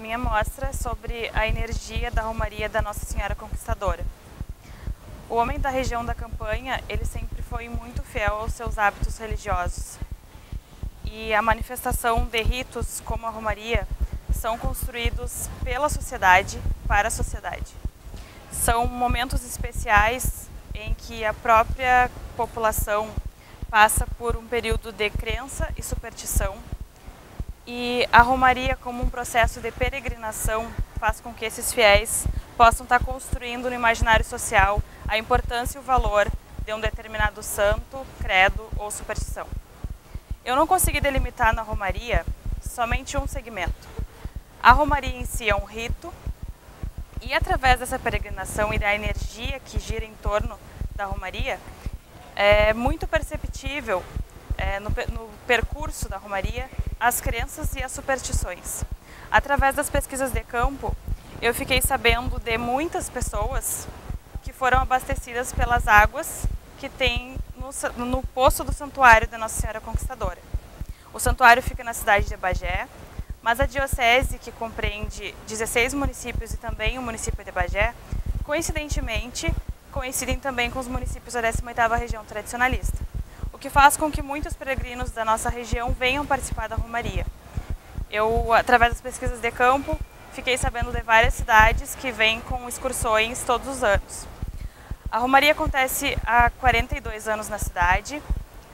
minha mostra sobre a energia da Romaria da Nossa Senhora Conquistadora. O homem da região da campanha, ele sempre foi muito fiel aos seus hábitos religiosos. E a manifestação de ritos como a Romaria são construídos pela sociedade para a sociedade. São momentos especiais em que a própria população passa por um período de crença e superstição e a Romaria, como um processo de peregrinação, faz com que esses fiéis possam estar construindo no imaginário social a importância e o valor de um determinado santo, credo ou superstição. Eu não consegui delimitar na Romaria somente um segmento. A Romaria em si é um rito, e através dessa peregrinação e da energia que gira em torno da Romaria, é muito perceptível é, no, no percurso da Romaria as crenças e as superstições. Através das pesquisas de campo, eu fiquei sabendo de muitas pessoas que foram abastecidas pelas águas que tem no, no poço do santuário da Nossa Senhora Conquistadora. O santuário fica na cidade de Bagé, mas a diocese, que compreende 16 municípios e também o município de Bagé, coincidentemente coincidem também com os municípios da 18ª região tradicionalista que faz com que muitos peregrinos da nossa região venham participar da Romaria. Eu, através das pesquisas de campo, fiquei sabendo de várias cidades que vêm com excursões todos os anos. A Romaria acontece há 42 anos na cidade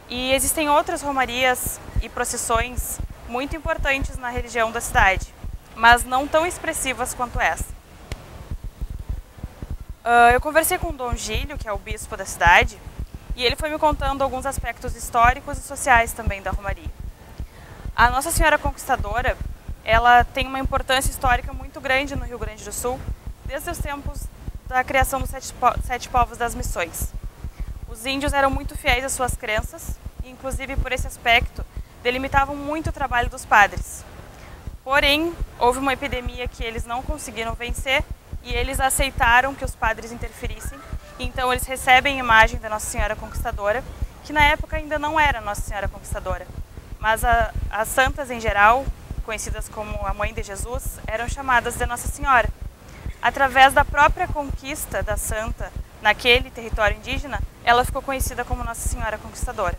e existem outras romarias e procissões muito importantes na religião da cidade, mas não tão expressivas quanto essa. Uh, eu conversei com o Dom Gílio, que é o bispo da cidade, e ele foi me contando alguns aspectos históricos e sociais também da Romaria. A Nossa Senhora Conquistadora, ela tem uma importância histórica muito grande no Rio Grande do Sul, desde os tempos da criação dos sete, sete povos das missões. Os índios eram muito fiéis às suas crenças, e inclusive por esse aspecto, delimitavam muito o trabalho dos padres. Porém, houve uma epidemia que eles não conseguiram vencer e eles aceitaram que os padres interferissem então eles recebem a imagem da Nossa Senhora Conquistadora, que na época ainda não era Nossa Senhora Conquistadora, mas a, as santas em geral, conhecidas como a Mãe de Jesus, eram chamadas de Nossa Senhora. Através da própria conquista da santa naquele território indígena, ela ficou conhecida como Nossa Senhora Conquistadora.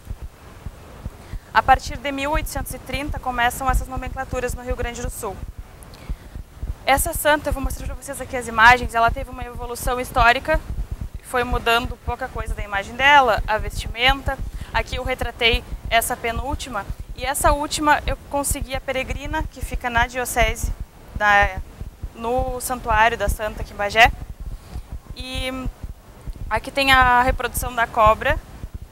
A partir de 1830 começam essas nomenclaturas no Rio Grande do Sul. Essa santa, eu vou mostrar para vocês aqui as imagens, ela teve uma evolução histórica foi mudando pouca coisa da imagem dela, a vestimenta. Aqui eu retratei essa penúltima e essa última eu consegui a peregrina que fica na diocese, da, no santuário da Santa aqui em Bagé. E aqui tem a reprodução da cobra.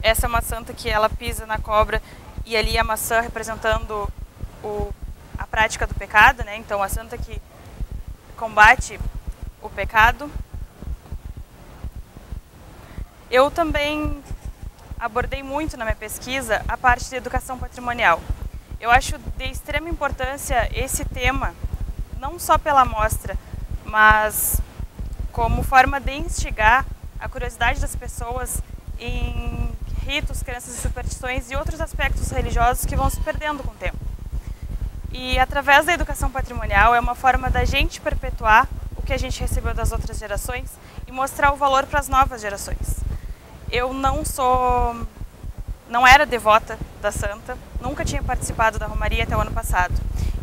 Essa é uma santa que ela pisa na cobra e ali a maçã representando o, a prática do pecado, né? Então a santa que combate o pecado eu também abordei muito na minha pesquisa a parte de educação patrimonial. Eu acho de extrema importância esse tema, não só pela amostra, mas como forma de instigar a curiosidade das pessoas em ritos, crenças e superstições e outros aspectos religiosos que vão se perdendo com o tempo. E através da educação patrimonial é uma forma da gente perpetuar o que a gente recebeu das outras gerações e mostrar o valor para as novas gerações eu não sou, não era devota da santa, nunca tinha participado da romaria até o ano passado.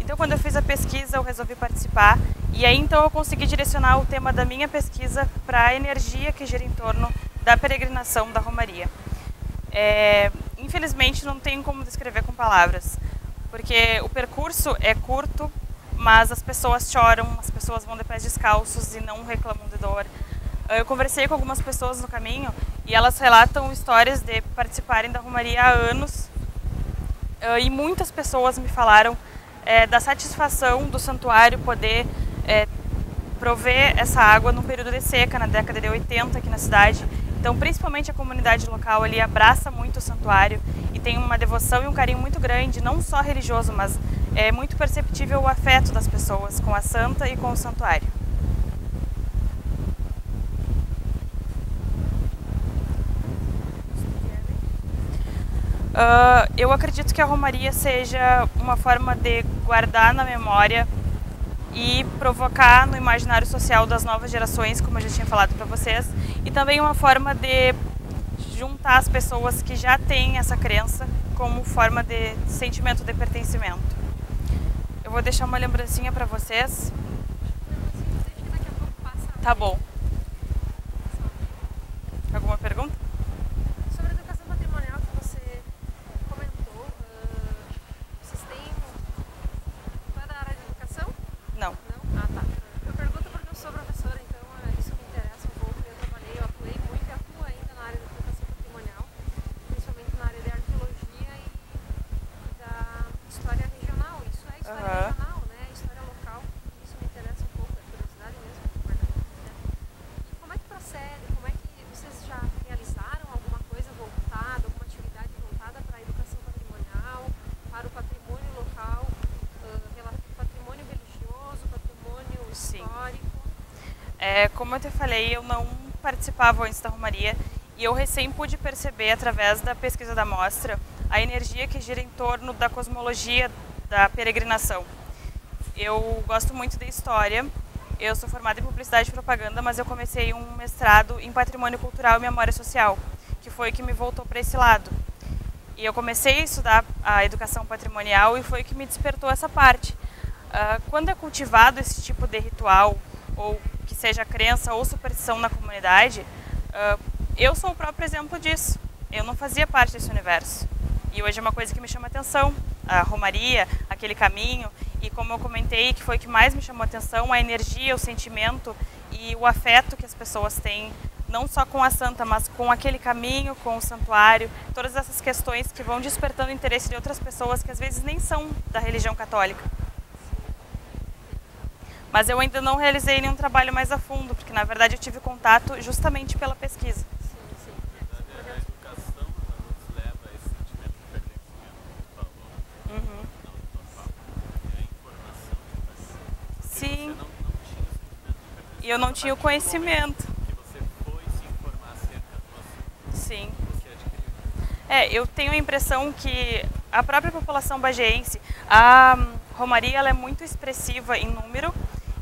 Então, quando eu fiz a pesquisa, eu resolvi participar e aí então eu consegui direcionar o tema da minha pesquisa para a energia que gira em torno da peregrinação da romaria. É, infelizmente, não tenho como descrever com palavras, porque o percurso é curto, mas as pessoas choram, as pessoas vão de pés descalços e não reclamam de dor. Eu conversei com algumas pessoas no caminho e elas relatam histórias de participarem da Romaria há anos. E muitas pessoas me falaram é, da satisfação do santuário poder é, prover essa água no período de seca, na década de 80 aqui na cidade. Então, principalmente a comunidade local ali abraça muito o santuário e tem uma devoção e um carinho muito grande, não só religioso, mas é muito perceptível o afeto das pessoas com a santa e com o santuário. Uh, eu acredito que a romaria seja uma forma de guardar na memória e provocar no imaginário social das novas gerações, como eu já tinha falado para vocês, e também uma forma de juntar as pessoas que já têm essa crença como forma de sentimento de pertencimento. Eu vou deixar uma lembrancinha para vocês. Tá bom. É, como eu te falei, eu não participava antes da Romaria e eu recém pude perceber, através da pesquisa da mostra, a energia que gira em torno da cosmologia da peregrinação. Eu gosto muito de história, eu sou formada em publicidade e propaganda, mas eu comecei um mestrado em patrimônio cultural e memória social, que foi o que me voltou para esse lado. E eu comecei a estudar a educação patrimonial e foi o que me despertou essa parte. Uh, quando é cultivado esse tipo de ritual ou que seja crença ou superstição na comunidade, uh, eu sou o próprio exemplo disso. Eu não fazia parte desse universo. E hoje é uma coisa que me chama atenção, a romaria, aquele caminho, e como eu comentei, que foi o que mais me chamou atenção, a energia, o sentimento e o afeto que as pessoas têm, não só com a santa, mas com aquele caminho, com o santuário, todas essas questões que vão despertando o interesse de outras pessoas que às vezes nem são da religião católica. Mas eu ainda não realizei nenhum trabalho mais a fundo, porque na verdade eu tive contato justamente pela pesquisa. Sim. E eu não tinha o conhecimento. Que você foi se informar acerca do assunto. Sim. Você adquiriu. É, eu tenho a impressão que a própria população bagiense, a Romaria ela é muito expressiva em número,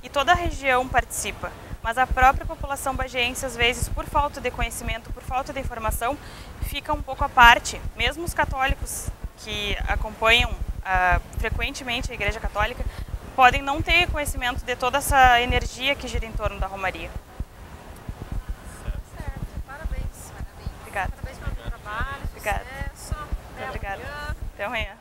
e toda a região participa. Mas a própria população bagiense, às vezes, por falta de conhecimento, por falta de informação, fica um pouco à parte. Mesmo os católicos que acompanham uh, frequentemente a Igreja Católica podem não ter conhecimento de toda essa energia que gira em torno da Romaria. Certo, parabéns. Obrigada. Parabéns pelo trabalho, Obrigada. sucesso. Até Obrigada. Amanhã. Até amanhã.